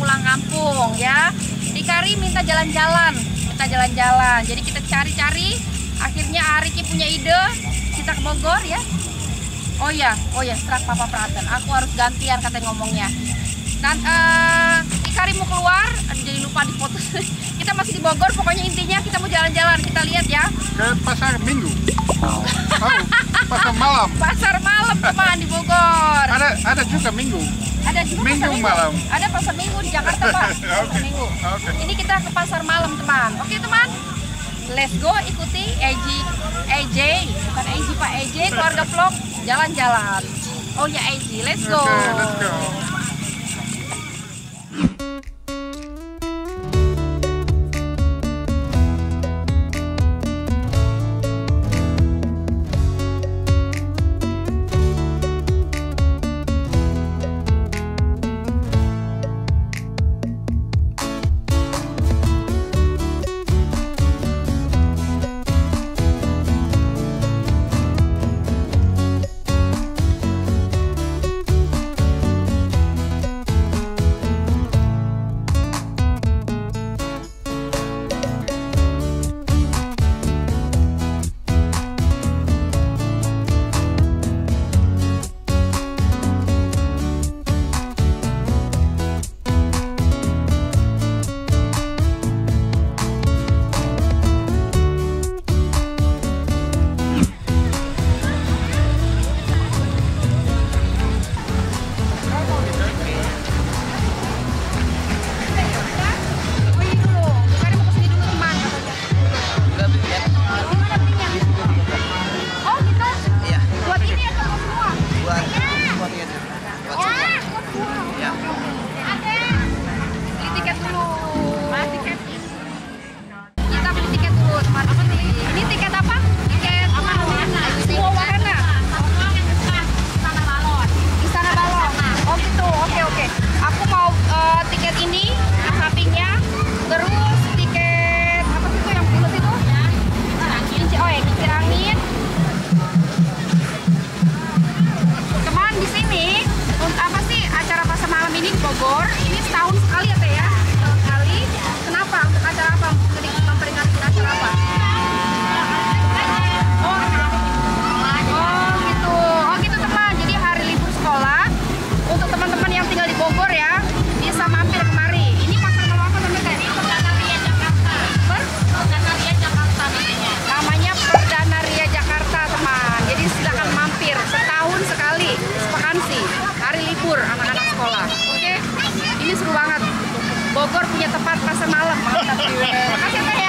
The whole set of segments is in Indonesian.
pulang kampung ya. Di Kari minta jalan-jalan minta jalan-jalan. Jadi kita cari-cari akhirnya Ariki punya ide kita ke Bogor ya. Oh ya oh ya serak Papa Praten. Aku harus gantian katanya ngomongnya. Dan uh, Ikari mau keluar jadi lupa di foto kita masih di Bogor pokoknya intinya kita mau jalan-jalan kita lihat ya. Ke pasar minggu. Oh, pasar malam. Pasar malam teman di Bogor? Ada ada juga minggu. Ada juga minggu, pasar minggu. malam. Ada pasar minggu di Jakarta pak. Pasar okay. minggu. okay. ini kita ke pasar malam teman. Oke teman. Let's go ikuti Eji EJ bukan Eji pak. EJ keluarga vlog. Jalan-jalan. Oh ya Eji let's go. Okay, let's go sekolah oke ini seru banget. Bogor punya tempat pasar malam mantap teh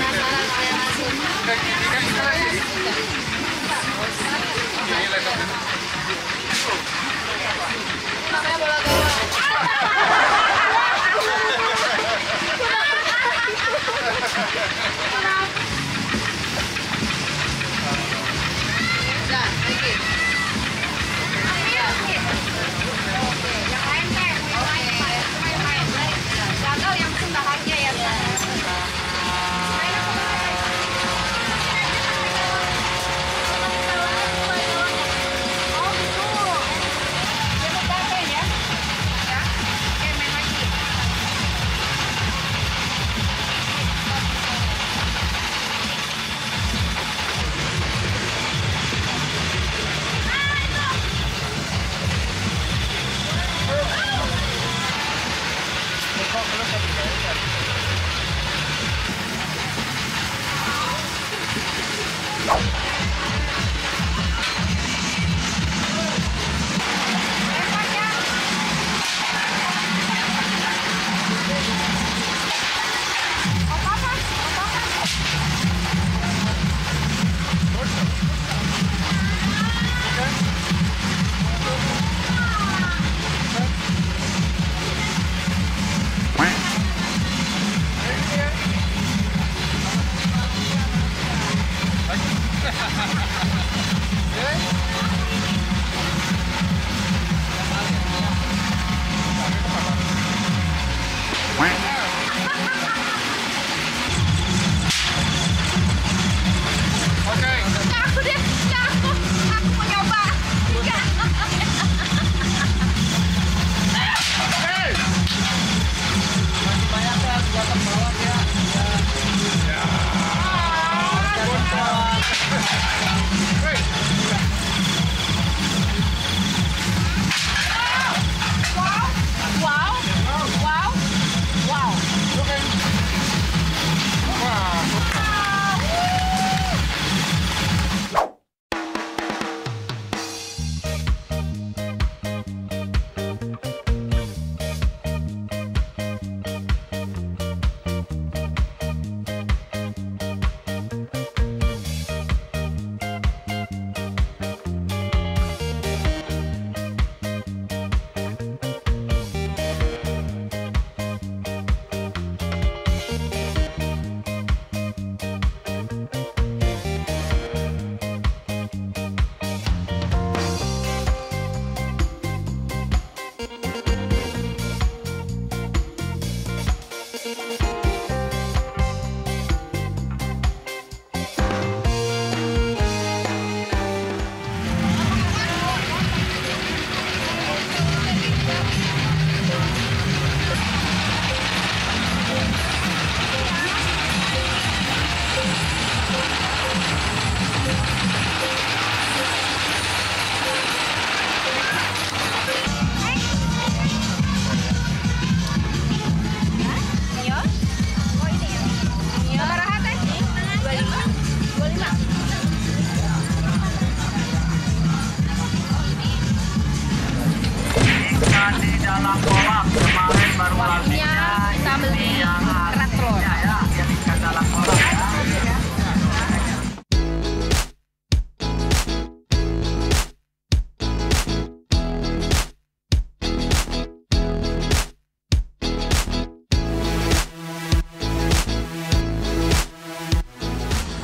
penasaran kalian masuk Ini laptop. namanya bola gawang Thank you.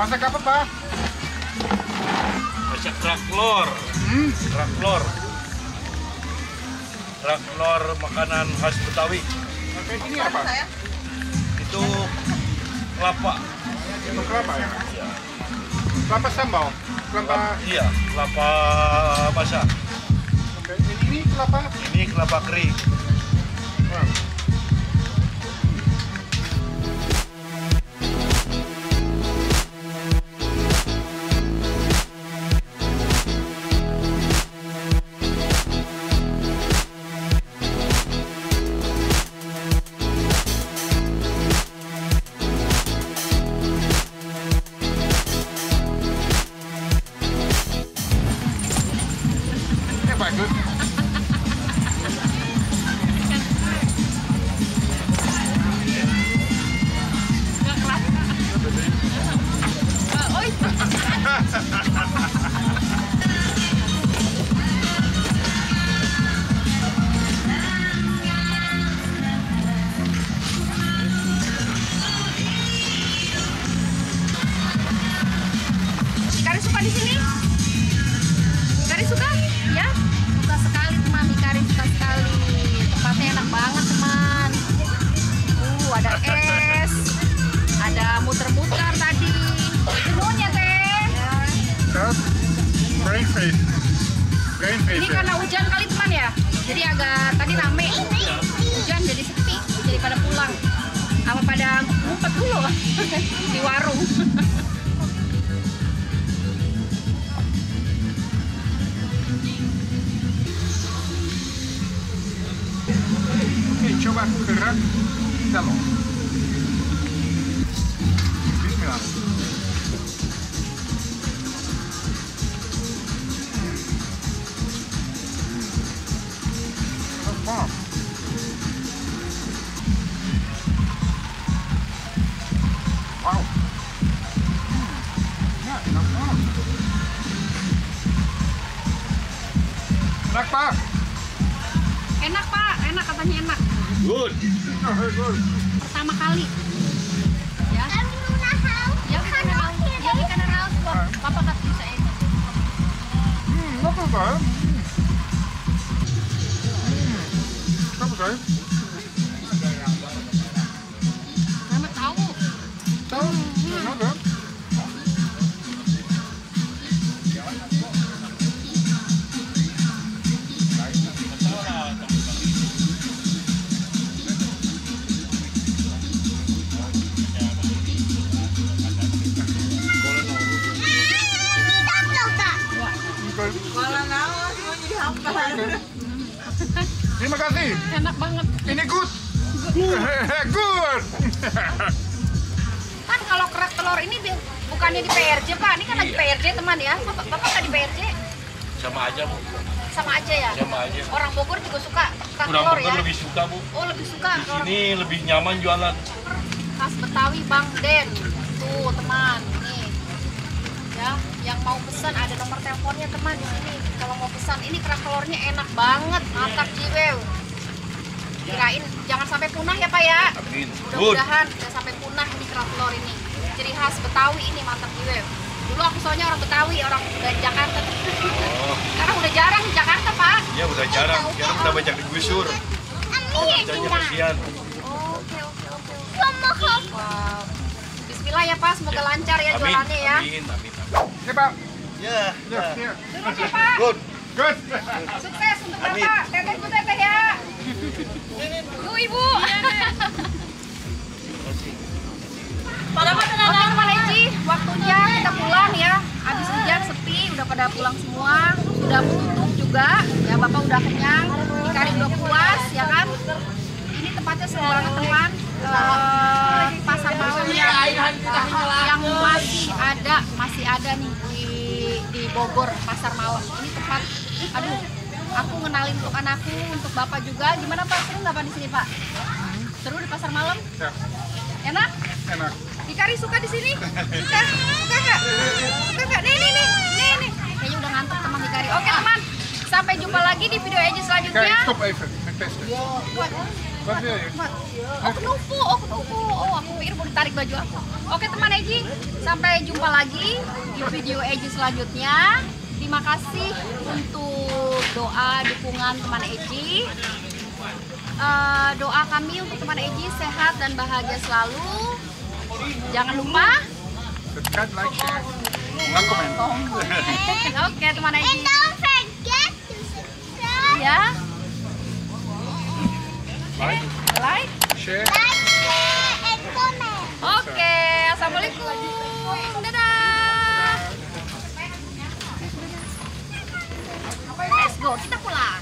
Masak apa, Pak? Masak kerak telur. Hmm. Kerak telur makanan khas Betawi. Oke, ini apa? Itu kelapa. Itu kelapa ya? Kelapa sambal? Kelapa... Iya, kelapa basah. Oke, ini, ini kelapa? Ini kelapa kering. Wow. Ini ya? karena hujan kali teman ya, jadi agak tadi rame. Hujan jadi sepi, jadi pada pulang. Apa pada ngumpet dulu di warung. Oke, coba kerak telur. Bismillah. Pak. Enak pak, enak katanya enak. Good. Pertama kali. Ya. Ya kita kenal, ya kita kenal. Papa bisa ini. Hmm, not so kan teman ya. Bapak, bapak nggak di PRJ? Sama aja, Bu. Sama aja ya. Sama aja. Orang Bogor juga suka kerak Orang Bogor ya. lebih suka, Bu. Oh lebih suka. Di sini lebih nyaman jualan. khas Betawi Bang Den. Tuh teman, nih. Ya, yang mau pesan ada nomor teleponnya teman di sini. Kalau mau pesan ini kerak telurnya enak banget, mantap jiwew. Kirain jangan sampai punah ya Pak ya. Amin. Mudah-mudahan jangan sampai punah ini kerak telur ini. Ciri khas Betawi ini mantap jiwew. Dulu aku soalnya orang Betawi, orang dari Jakarta. Oh, Sekarang udah jarang di Jakarta Pak. ya udah jarang. Sekarang udah banyak digusur. Kerjanya kasihan. Oke oke oke. Wow. Bismillah ya Pak, semoga lancar ya Amin. jualannya ya. Amin. Amin. Ya, Pak. Ya. Ya, ya. Ya Pak. Good. Good. Sukses untuk Amin. Bapak. Teteh bu teteh ya. Bu ibu. Oke teman Eci, waktunya kita pulang ya. Habis hujan sepi, udah pada pulang semua. Sudah tutup juga. Ya Bapak udah kenyang, Ikari udah puas ya kan. Ini tempatnya seru banget teman. Eh, pasar malam yang, yang masih ada, masih ada nih di di Bogor pasar malam. Ini tempat, aduh, aku ngenalin untuk anakku, untuk bapak juga. Gimana Pak? Seru nggak Pak di sini Pak? Seru di pasar malam? Ya, Enak? Enak. Ikari suka di sini? Suka? Suka nggak? Suka nggak? Nih, nih, nih, nih, nih. Kayaknya udah ngantuk teman Ikari. Oke teman, sampai jumpa lagi di video Eji Kijk, selanjutnya. stop even. Ik test het. Wat? Wat wil je? Wat? Oh kenupu, oh kenupu. Oh aku pikir mau ditarik baju aku. Oke teman Eji, sampai jumpa lagi di video Eji selanjutnya. Terima kasih untuk doa dukungan teman Eji. eh, doa kami untuk teman Eji sehat dan bahagia selalu. Jangan lupa. Subscribe, like, share. No comment. Oke, teman Eji. Don't forget to subscribe, Ya, Like, like. share. like, share, and comment. Oke, assalamualaikum. Dadah. Let's go, kita pulang.